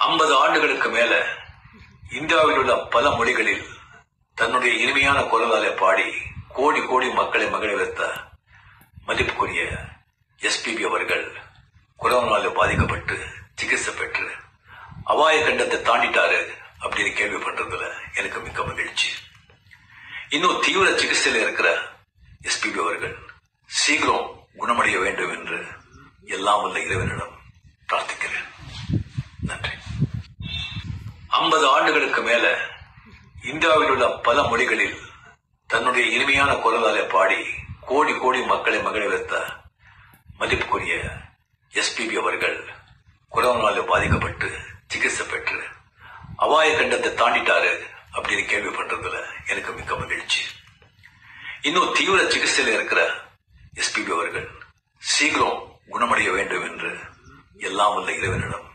ஐம்பது ஆண்டுகளுக்கு மேல இந்தியாவில் உள்ள பல மொழிகளில் தன்னுடைய இனிமையான குரலாலே பாடி கோடி கோடி மக்களை மகிழ வைத்த மதிப்புக்குரிய எஸ்பிபி அவர்கள் கொரோனாவில் பாதிக்கப்பட்டு சிகிச்சை பெற்று அபாய கண்டத்தை தாண்டிட்டாரு அப்படின்னு கேள்விப்பட்டதுல எனக்கு மிக்க மகிழ்ச்சி. இன்னும் தீவிர சிகிச்சையில் இருக்கிற எஸ்பிபி அவர்கள் சீக்கிரம் குணமடைய வேண்டும் என்று எல்லாம் உள்ள இறைவனிடம் பிரார்த்திக்கிறேன் ஐம்பது ஆண்டுகளுக்கு மேல இந்தியாவில் உள்ள பல மொழிகளில் தன்னுடைய இனிமையான குரலாலே பாடி கோடி கோடி மக்களை மகிழ வைத்த மதிப்புக்குரிய எஸ்பிபி அவர்கள் கொரோனாவில் பாதிக்கப்பட்டு சிகிச்சை பெற்று அபாய கண்டத்தை தாண்டிட்டாரு அப்படின்னு கேள்வி பண்றதுல எனக்கு மிக்க மகிழ்ச்சி. இன்னும் தீவிர சிகிச்சையில் இருக்கிற எஸ்பிபி அவர்கள் சீக்கிரம் குணமடைய வேண்டும் என்று எல்லாம் உள்ள இறைவனிடம்